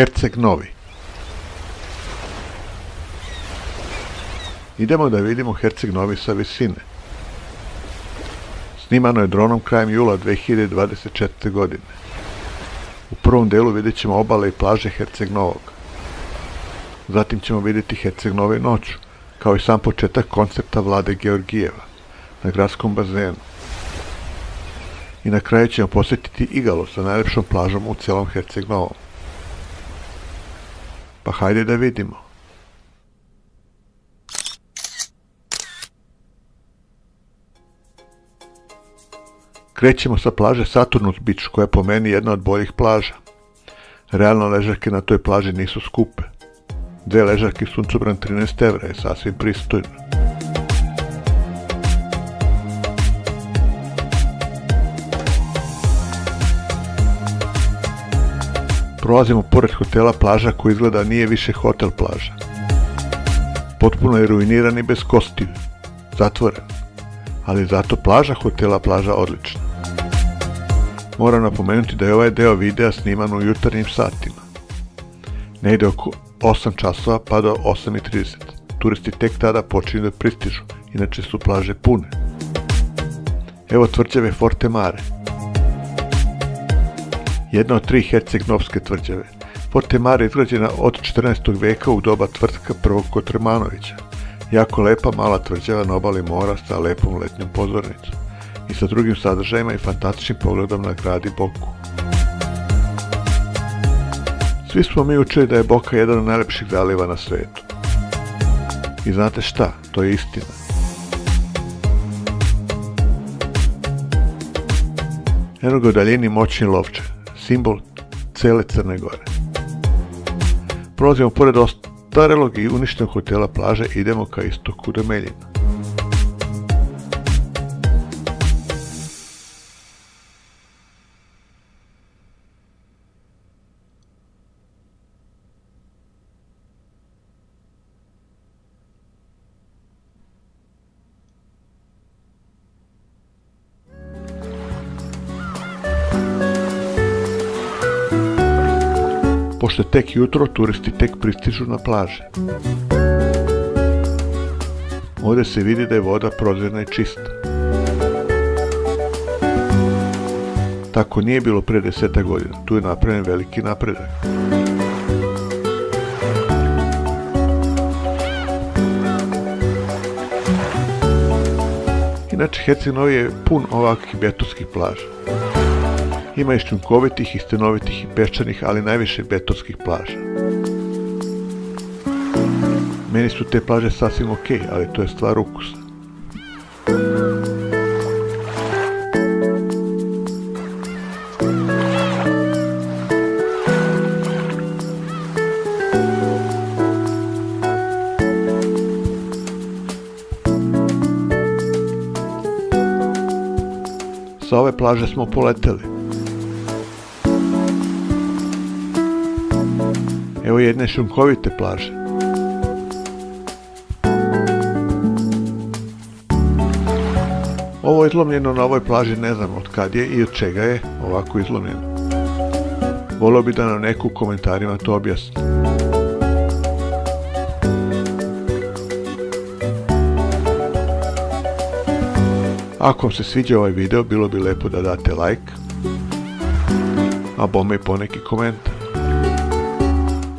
Herceg Novi. Idemo da vidimo Herceg Novi sa visine. Snimano je dronom krajem jula 2024. godine. U prvom delu vidjet ćemo obale i plaže Herceg Novog. Zatim ćemo vidjeti Herceg Nove noću, kao i sam početak koncepta vlade Georgijeva na gradskom bazenu. I na kraju ćemo posjetiti Igalo sa najljepšom plažom u cijelom Herceg Novom. Pa hajde da vidimo. Krećemo sa plaže Saturnus Beach, koja po meni jedna od boljih plaža. Realno ležake na toj plaži nisu skupe. Dve ležake suncobran 13 evra je sasvim pristojno. Prolazimo pored hotela plaža koji izgleda nije više hotel plaža. Potpuno je ruiniran i bez kostiju. Zatvoren. Ali zato plaža hotela plaža odlična. Moram napomenuti da je ovaj deo videa sniman u jutarnjim satima. Ne ide oko 8 časova pa do 8.30. Turisti tek tada počinju da pristižu, inače su plaže pune. Evo tvrđave Forte Mare. Jedna od tri hercegnovske tvrđave. Forte Mare je izgrađena od 14. veka u doba tvrtka prvog Kotrmanovića. Jako lepa mala tvrđava na obali mora sa lepom letnjom pozornicom i sa drugim sadržajima i fantastičnim pogledom na grad Boku. Svi smo mi učili da je Boka jedan od najlepših zaliva na svetu. I znate šta, to je istina. Eno ga u daljini moćni lovče, simbol cele Crne Gore. Prolazimo pored ostarelog i uništenog hotela plaže idemo ka istoku do pošto je tek jutro, turisti tek pristižu na plaže. Ovdje se vidi da je voda prozirna i čista. Tako nije bilo pre deseta godina, tu je napravljen veliki napredak. Inače, Herceg je pun ovakvih betonskih plaža. Ima i šćunkovitih i stenovitih i peščanih, ali najviše betonskih plaža. Meni su te plaže sasvim ok, ali to je stvar ukusa. Sa ove plaže smo poleteli. Evo jedne šunkovite plaže. Ovo izlomljeno na ovoj plaži ne znam od kad je i od čega je ovako izlomljeno. Volio bi da nam neko u komentarima to objasni. Ako vam se sviđa ovaj video, bilo bi lepo da date like, a bome i poneki komentar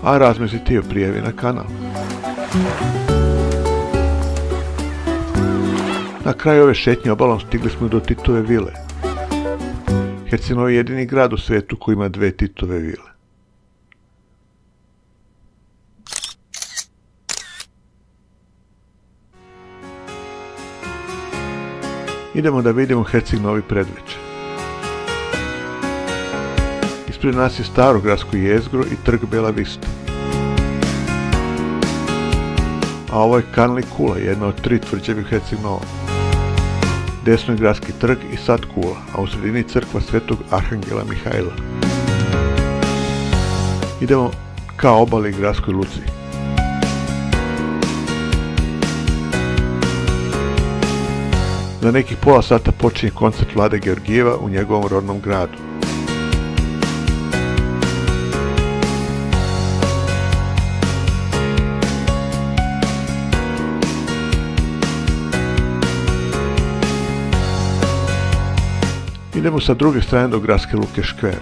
a razmisliti o prijavi na kanal. Na kraju ove šetnje obalom stigli smo do Titove vile. Herceno je jedini grad u svijetu koji ima dve Titove vile. Idemo da vidimo Herceg Novi predveče. Ispred nas je staro gradsko jezgro i trg Bela Vista. A ovo je Kanli Kula, jedna od tri tvrđave u Herceg Novom. Desno je gradski trg i sad Kula, a u sredini crkva svetog Arhangela Mihajla. Idemo ka obali gradskoj luci. Za nekih pola sata počinje koncert Vlade Georgijeva u njegovom rodnom gradu. Idemo sa druge strane do gradske luke Škver.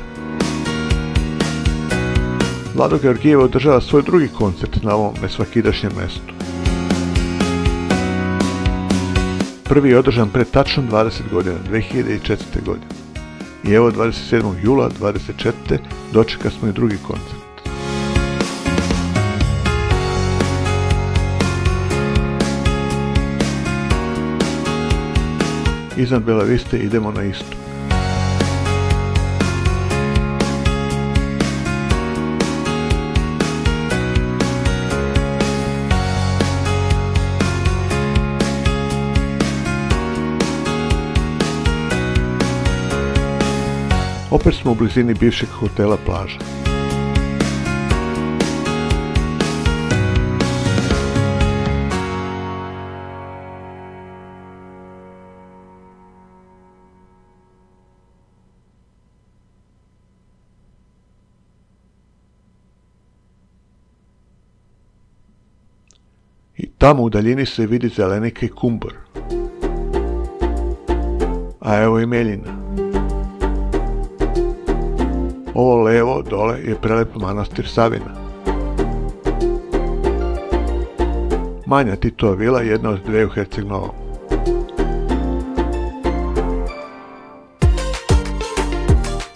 Vlado Georgijevo održava svoj drugi koncert na ovom nesvakidašnjem mestu. Prvi je održan pred tačno 20 godina, 2004. godine. I evo 27. jula 24. dočeka smo i drugi koncert. Iznad Bela Viste idemo na istu. Opet smo u blizini bivšeg hotela plaža. I tamo u daljini se vidi zelenika i kumbor. A evo i Meljina. Ovo levo dole je prelep manastir Savina. Manja Titova vila jedna od dve u Herceg Novom.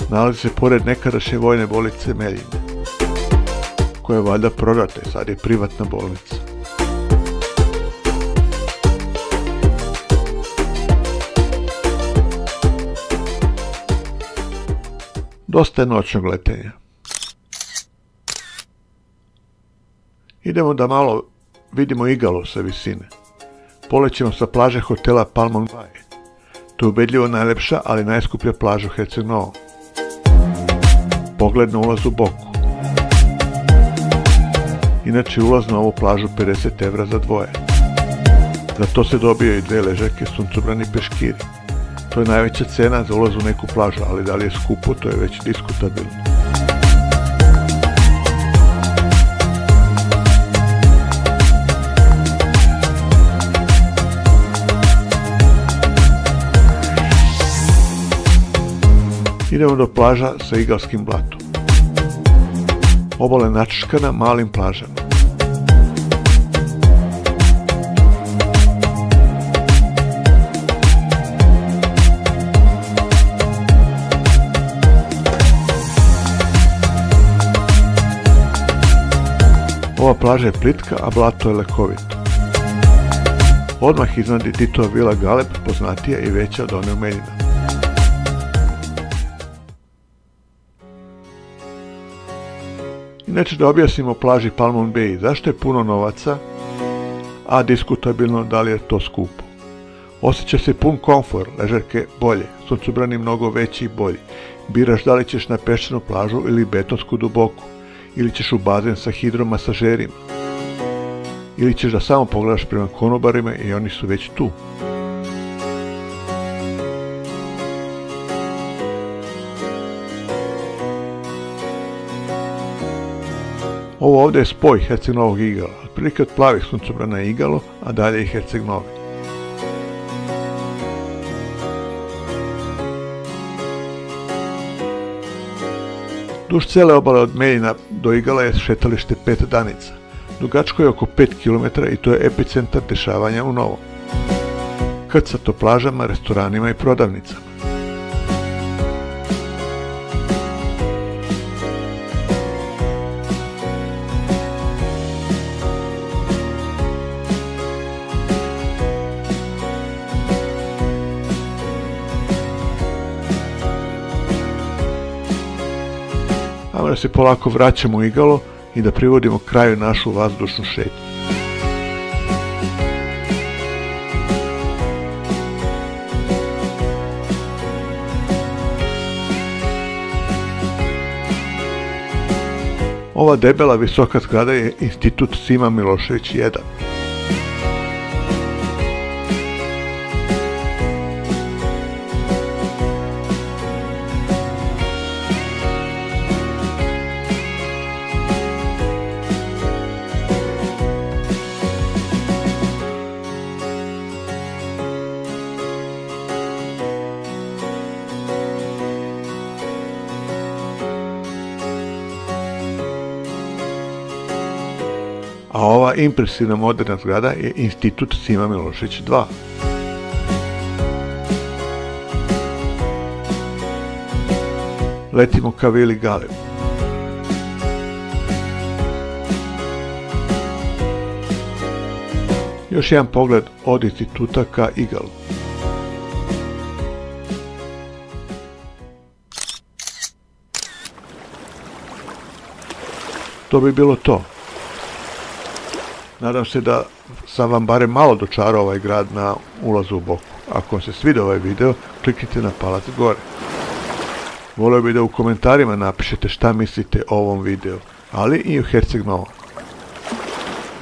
Nalazi se pored nekadašnje vojne bolnice Meljine, koja je valjda prodata sad je privatna bolnica. Dosta je noćnog letenja. Idemo da malo vidimo igalo sa visine. Polećemo sa plaže hotela Palmon Bay. To je ubedljivo najlepša, ali najskuplja plaža u Herceg. Pogled na ulaz u boku. Inače ulaz na ovu plažu 50 evra za dvoje. Za to se dobio i dve ležake suncobrani peškiri. To je najveća cena za ulaz u neku plažu, ali da li je skupo, to je već diskutabilno. Idemo do plaža sa igalskim blatom. Obale načeškana malim plažama. Ova plaža je plitka, a blato je lekovito. Odmah iznad je Titova vila Galeb poznatija i veća od one u Meljina. Inače da objasnimo plaži Palmon Bay zašto je puno novaca, a diskutabilno da li je to skupo. Osjeća se pun komfor, ležerke bolje, suncobrani mnogo veći i bolji. Biraš da li ćeš na peščanu plažu ili betonsku duboku ili ćeš u bazen sa hidromasažerima. Ili ćeš da samo pogledaš prema konobarima i oni su već tu. Ovo ovdje je spoj Herceg Novog igala, otprilike od plavih suncobrana igalo, a dalje je Herceg Novi. Duž cele obale od Meljina do Igala je šetalište pet danica. Dugačko je oko 5 km i to je epicentar dešavanja u Novom. Krcato plažama, restoranima i prodavnicama. Da se polako vraćamo u igalo i da privodimo kraju našu vazdušnu šetnju. Ova debela visoka zgrada je Institut Sima Milošević 1. A ova impresivna moderna zgrada je Institut Sima Milošević 2. Letimo ka Vili Galeb. Još jedan pogled od instituta ka Igalu. To bi bilo to. Nadam se da sam vam barem malo dočarao ovaj grad na ulazu u boku. Ako vam se svidio ovaj video, kliknite na palac gore. Volio bi da u komentarima napišete šta mislite o ovom videu, ali i o Herceg Novom.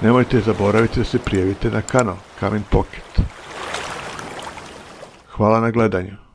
Nemojte zaboraviti da se prijavite na kanal Kamin Pocket. Hvala na gledanju.